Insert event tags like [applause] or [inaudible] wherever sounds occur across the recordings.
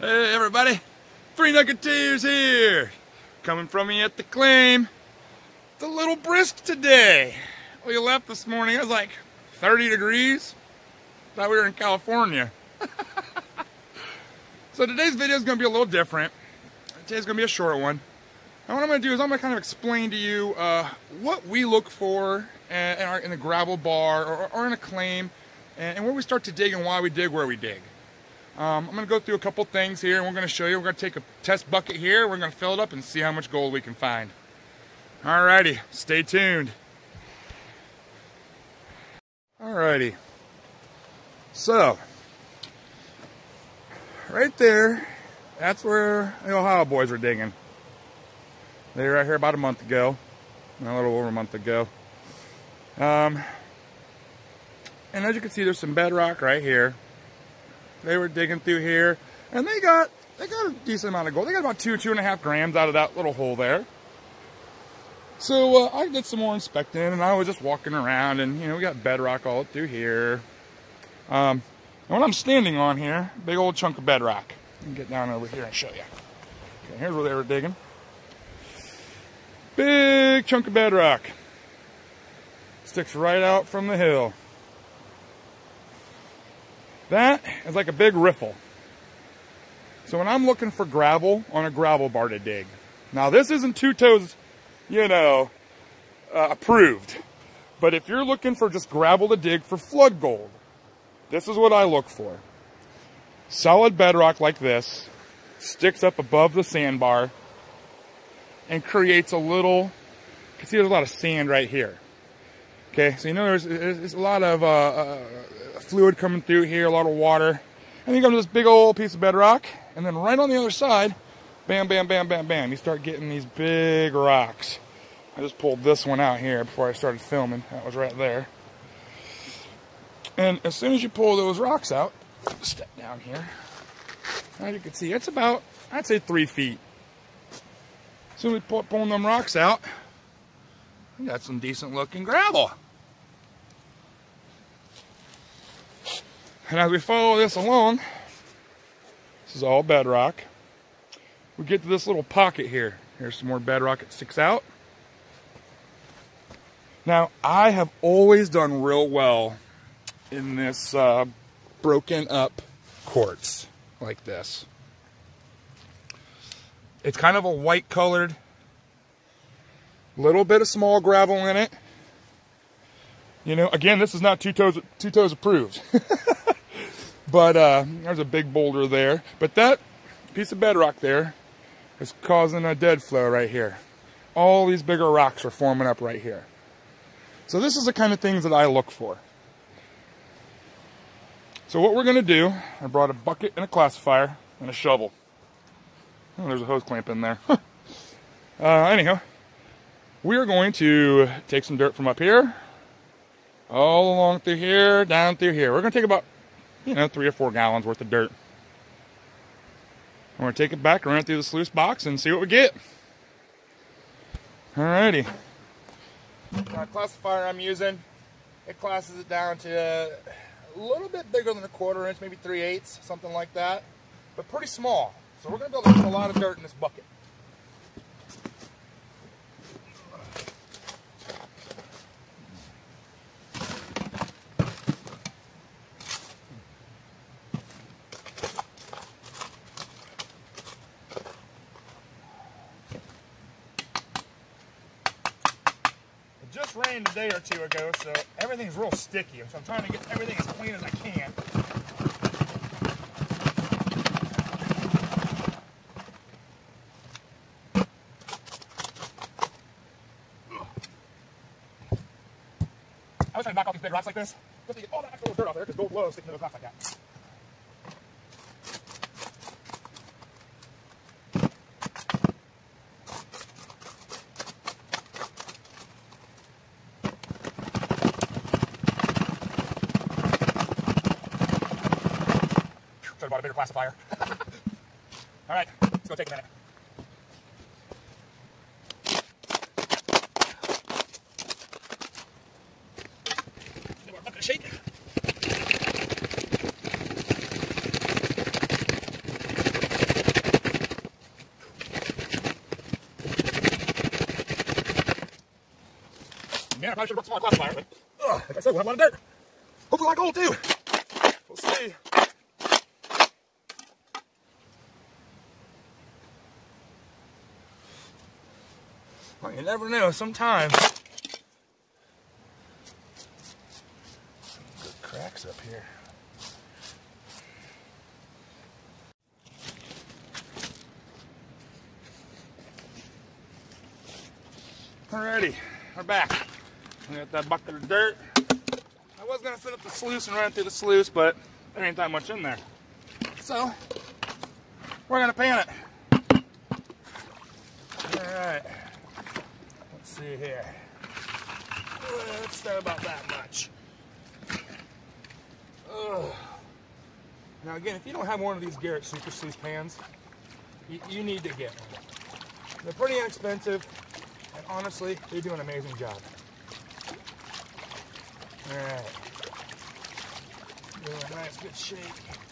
Hey everybody, Three Nuggeteers here. Coming from me at the claim. It's a little brisk today. We left this morning, it was like 30 degrees. Thought we were in California. [laughs] so today's video is going to be a little different. Today's going to be a short one. And what I'm going to do is I'm going to kind of explain to you uh, what we look for in, our, in a gravel bar or, or in a claim and, and where we start to dig and why we dig where we dig. Um, I'm going to go through a couple things here and we're going to show you. We're going to take a test bucket here. We're going to fill it up and see how much gold we can find. Alrighty, stay tuned. Alrighty. So, right there, that's where the Ohio boys were digging. They were right here about a month ago, a little over a month ago. Um, and as you can see, there's some bedrock right here. They were digging through here, and they got they got a decent amount of gold. They got about two, two and a half grams out of that little hole there. So uh, I did some more inspecting, and I was just walking around, and you know we got bedrock all through here. Um, and what I'm standing on here, big old chunk of bedrock. Let me get down over here and show you. Okay, here's where they were digging. Big chunk of bedrock. Sticks right out from the hill. That is like a big riffle. So when I'm looking for gravel on a gravel bar to dig, now this isn't two toes, you know, uh, approved. But if you're looking for just gravel to dig for flood gold, this is what I look for. Solid bedrock like this sticks up above the sandbar and creates a little, you can see there's a lot of sand right here. Okay, so you know there's, there's a lot of uh, uh, fluid coming through here, a lot of water. And you come to this big old piece of bedrock, and then right on the other side, bam, bam, bam, bam, bam, you start getting these big rocks. I just pulled this one out here before I started filming. That was right there. And as soon as you pull those rocks out, step down here, as you can see, it's about, I'd say three feet. As soon as we pull, pulling them rocks out, we got some decent looking gravel. And as we follow this along, this is all bedrock. We get to this little pocket here. Here's some more bedrock that sticks out. Now, I have always done real well in this uh, broken up quartz like this. It's kind of a white colored, little bit of small gravel in it. You know, again, this is not two toes, two toes approved. [laughs] But uh, there's a big boulder there. But that piece of bedrock there is causing a dead flow right here. All these bigger rocks are forming up right here. So this is the kind of things that I look for. So what we're going to do, I brought a bucket and a classifier and a shovel. Oh, there's a hose clamp in there. [laughs] uh, anyhow, we are going to take some dirt from up here, all along through here, down through here. We're going to take about you know, three or four gallons worth of dirt. Going to take it back, run it through the sluice box, and see what we get. Alrighty. The classifier I'm using, it classes it down to a little bit bigger than a quarter inch, maybe 3 eighths, something like that, but pretty small. So we're to be able to put a lot of dirt in this bucket. rained a day or two ago, so everything's real sticky. So I'm trying to get everything as clean as I can. I was trying to knock off these big rocks like this, just to get all that extra dirt off there, because gold loves sticking to those rocks like that. classifier. [laughs] All right, let's go take a minute. Get I probably should have brought some classifier, but ugh, like I said, we'll have of dirt. Hopefully like gold too. Well, you never know. Sometimes. Good cracks up here. Alrighty, we're back. We got that bucket of dirt. I was gonna set up the sluice and run through the sluice, but there ain't that much in there. So, we're gonna pan it. Alright, see here. Let's about that much. Ugh. Now again, if you don't have one of these Garrett Super Sluice pans, you, you need to get one. They're pretty inexpensive. And honestly, they do an amazing job. All right. Doing a nice good shake.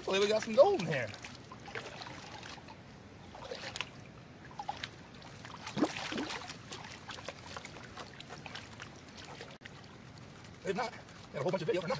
Hopefully we got some gold in here. If not, got a whole bunch of video for. [laughs]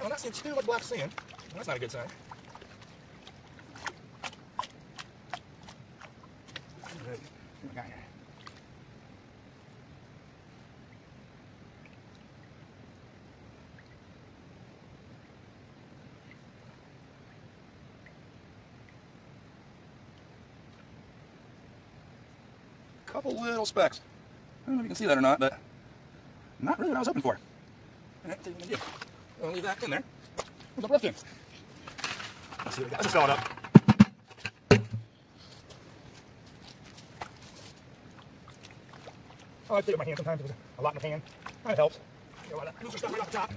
I'm not seeing too much black sand. That's not a good sign. Couple little specks. I don't know if you can see that or not, but not really what I was hoping for. Right, see what we can do. I'll leave that in there. Where's the rest in? Let's see what we got. Let's just fill it up. Oh, I like to take my hand sometimes. There's a lot in the pan. That helps. Get a lot of stuff right off the top.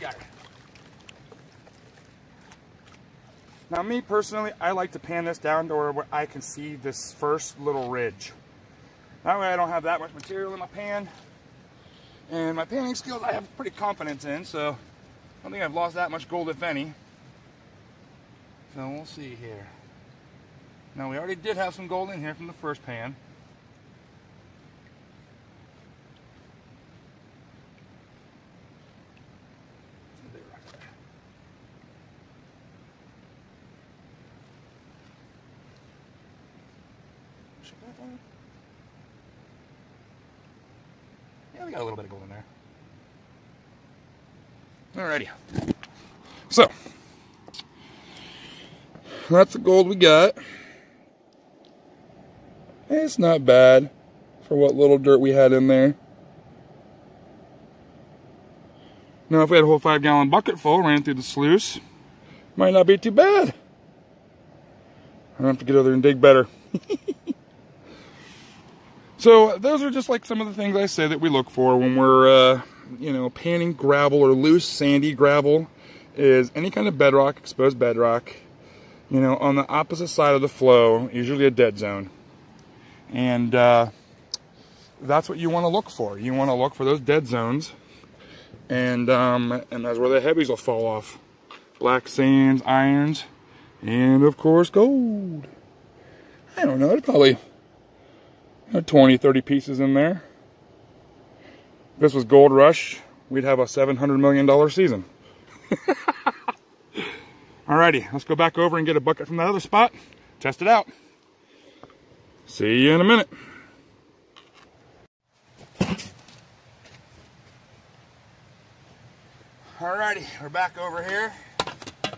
Got. Now me personally, I like to pan this down to where I can see this first little ridge. That way I don't have that much material in my pan. And my panning skills I have pretty confidence in, so I don't think I've lost that much gold if any. So we'll see here. Now we already did have some gold in here from the first pan. Some big rocks there. Should that one? Yeah, we got a little bit of gold in there. Alrighty. So, that's the gold we got. It's not bad for what little dirt we had in there. Now, if we had a whole five gallon bucket full, ran through the sluice, might not be too bad. I have to get over there and dig better. [laughs] so those are just like some of the things I say that we look for when we're, uh, you know, panning gravel or loose sandy gravel is any kind of bedrock, exposed bedrock, you know, on the opposite side of the flow, usually a dead zone. And uh, that's what you want to look for. You want to look for those dead zones. And, um, and that's where the heavies will fall off. Black sands, irons, and of course gold. I don't know, there's probably Uh, 20, 30 pieces in there. If this was Gold Rush, we'd have a $700 million season. [laughs] Alrighty, let's go back over and get a bucket from that other spot. Test it out. See you in a minute. Alrighty, we're back over here.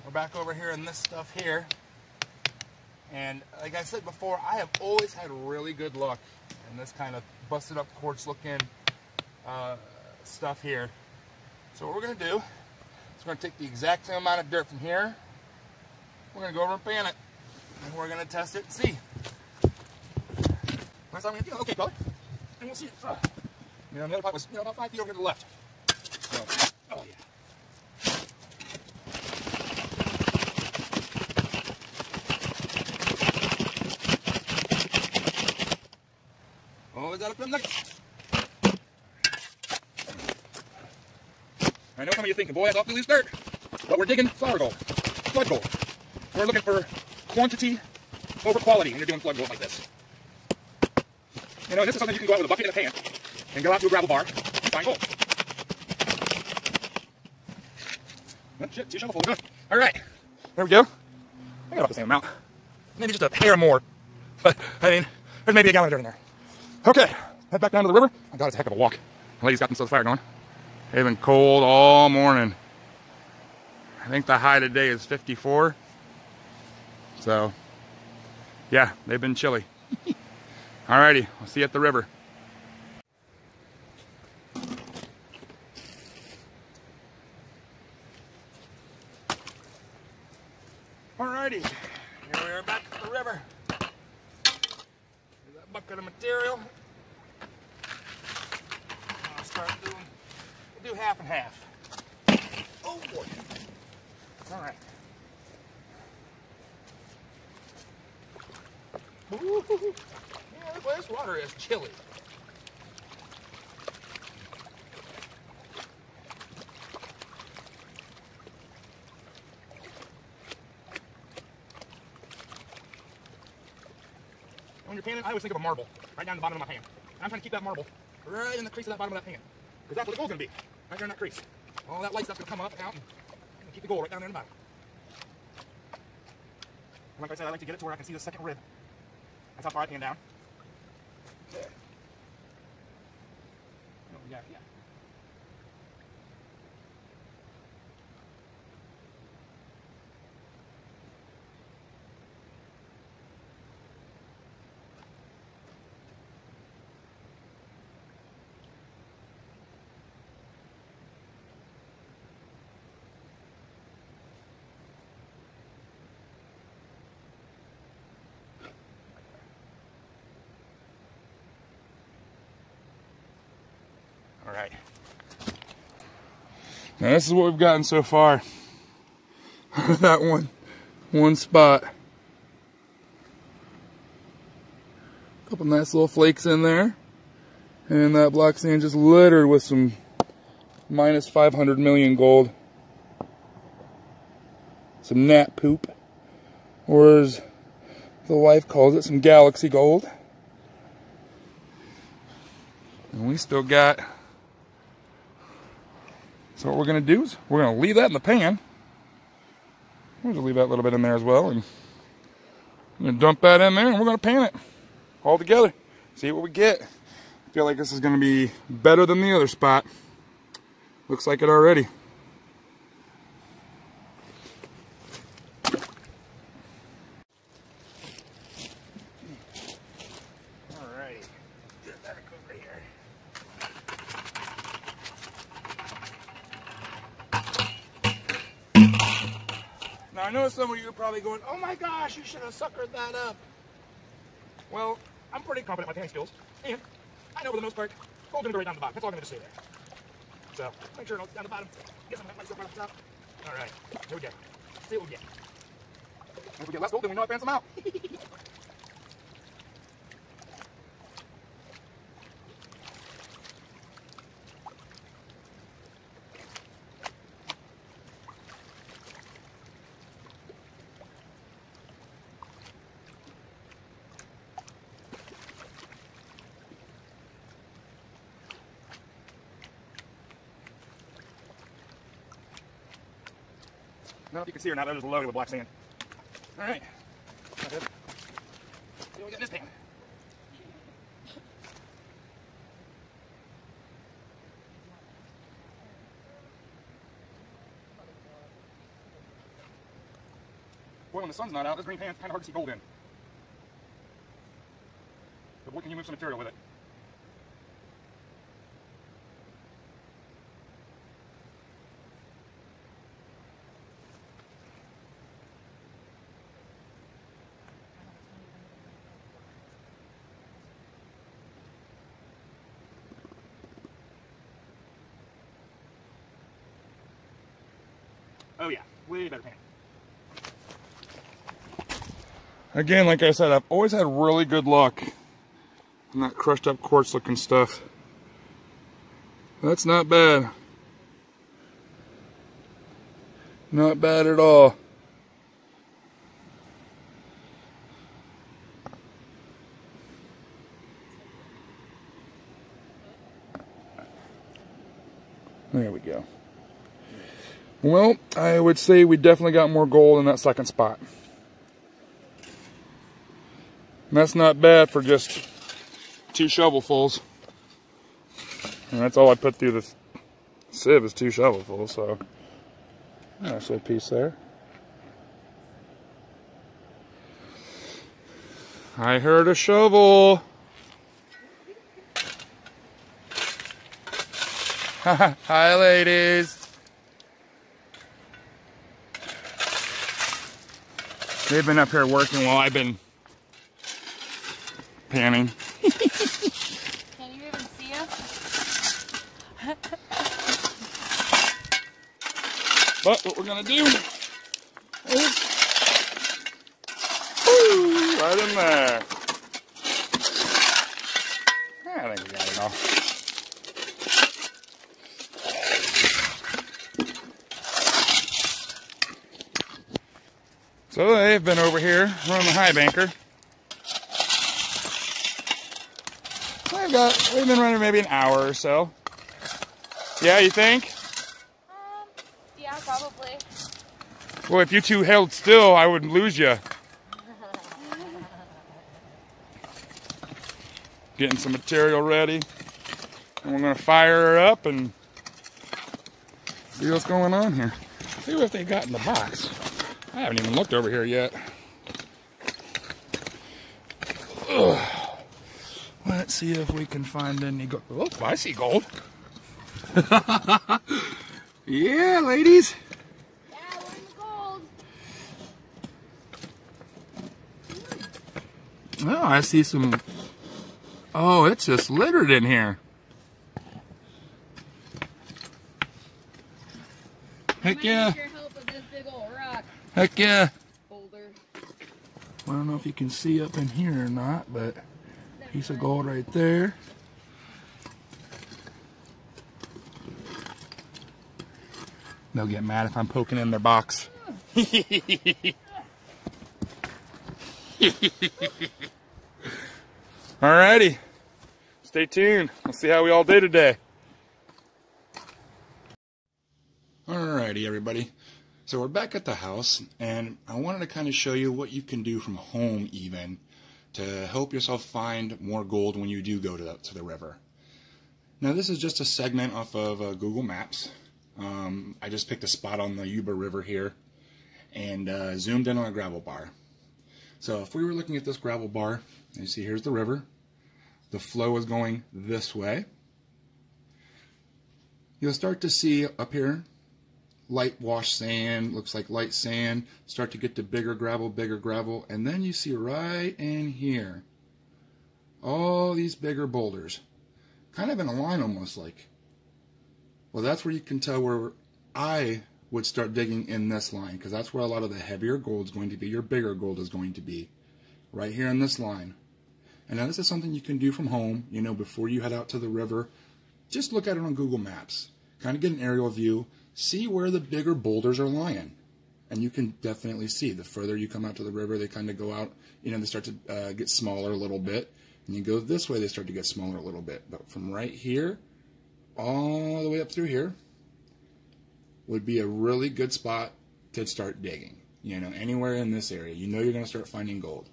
We're back over here in this stuff here. And like I said before, I have always had really good luck in this kind of busted up quartz looking uh, stuff here. So what we're gonna do is we're gonna take the exact same amount of dirt from here. We're gonna go over and pan it. And we're gonna test it and see. That's how I'm gonna do. Okay, color. And we'll see. Uh, you know, the other part was you know, about five feet over to the left. So, oh yeah. I know some of you thinking, boy, that's awfully loose dirt. But we're digging flour gold, flood gold. We're looking for quantity over quality when you're doing flood gold like this. You know, this is something you can go out with a bucket and a pan and go out to a gravel bar and find gold. Oh, shit, two shovelfuls. All right, there we go. I got about the same amount. Maybe just a hair more. But, I mean, there's maybe a gallon of dirt in there. Okay, head back down to the river. I got it's a heck of a walk. The ladies got themselves fire going. They've been cold all morning. I think the high today is 54. So, yeah, they've been chilly. [laughs] Alrighty, I'll see you at the river. Alrighty, here we are back at the river. Here's that bucket of material. I'll start doing, we'll do half and half. Oh boy. Alright. Ooh, yeah, boy, this water is chilly. And when you're I always think of a marble right down the bottom of my pan. And I'm trying to keep that marble right in the crease of that bottom of that pan. Because that's where the gold's gonna be. Right there in that crease. All that light stuff's gonna come up and out and, keep the gold right down there in the bottom. And like I said, I like to get it to where I can see the second rib. That's how far I pan down. All right. Now this is what we've gotten so far. [laughs] that one, one spot. A Couple nice little flakes in there. And that black sand just littered with some minus 500 million gold. Some gnat poop. Or as the wife calls it, some galaxy gold. And we still got so what we're going to do is we're going to leave that in the pan. We're going to leave that little bit in there as well. And I'm going to dump that in there and we're going to pan it all together. See what we get. I feel like this is going to be better than the other spot. Looks like it already. Alright, get that over here. Now I know some of you are probably going, oh my gosh, you should have suckered that up. Well, I'm pretty confident in my panning skills, and I know for the most part, gold's gonna go right down the bottom. That's all I'm gonna say there. So, make sure it's down the bottom. Of that nice stuff right top. Alright, here we go. See what we get. If we get less gold, then we know I pan some out. Know if you can see or not, that was loaded with black sand. Alright. That's it. See what we got this pan. Boy, when the sun's not out, this green pan's kind of hard to see gold in. But boy, can you move some material with it. Oh yeah, way better pan. Again, like I said, I've always had really good luck on that crushed up quartz looking stuff. That's not bad. Not bad at all. There we go. Well, I would say we definitely got more gold in that second spot. And that's not bad for just two shovelfuls. And that's all I put through the sieve is two shovelfuls, so that's a piece there. I heard a shovel. [laughs] Hi, ladies. They've been up here working while I've been panning. Can you even see us? But what we're gonna do is right in there. I think we got it all. So they've been over here running the high banker. They've got they've been running maybe an hour or so. Yeah, you think? Um, yeah, probably. Well, if you two held still, I would lose you. Getting some material ready. And we're going to fire her up and see what's going on here. See what they got in the box. I haven't even looked over here yet. Ugh. Let's see if we can find any gold. Oh, I see gold. [laughs] yeah, ladies. Yeah, we're gold. Oh, I see some. Oh, it's just littered in here. Heck yeah. Your help with this big old rock Heck yeah. boulder. I don't know if you can see up in here or not, but piece of gold right there. They'll get mad if I'm poking in their box. [laughs] Alrighty. Stay tuned. We'll see how we all did today. Alrighty, everybody. So we're back at the house, and I wanted to kind of show you what you can do from home, even, to help yourself find more gold when you do go to the, to the river. Now, this is just a segment off of uh, Google Maps. Um, I just picked a spot on the Yuba River here and uh, zoomed in on a gravel bar. So if we were looking at this gravel bar, you see here's the river. The flow is going this way. You'll start to see up here light wash sand, looks like light sand, start to get to bigger gravel, bigger gravel, and then you see right in here all these bigger boulders, kind of in a line almost like. Well, that's where you can tell where I would start digging in this line, because that's where a lot of the heavier gold is going to be, your bigger gold is going to be, right here in this line. And now this is something you can do from home, you know, before you head out to the river. Just look at it on Google Maps, kind of get an aerial view, see where the bigger boulders are lying. And you can definitely see the further you come out to the river, they kind of go out, you know, they start to uh, get smaller a little bit. And you go this way, they start to get smaller a little bit. But from right here, all the way up through here, would be a really good spot to start digging. You know, anywhere in this area, you know you're going to start finding gold.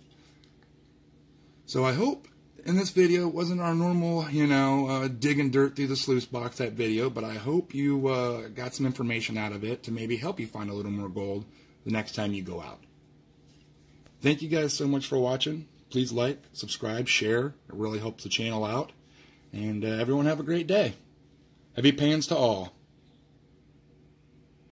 So I hope in this video wasn't our normal, you know, uh, digging dirt through the sluice box type video, but I hope you uh, got some information out of it to maybe help you find a little more gold the next time you go out. Thank you guys so much for watching. Please like, subscribe, share. It really helps the channel out. And uh, everyone have a great day. Happy pans to all.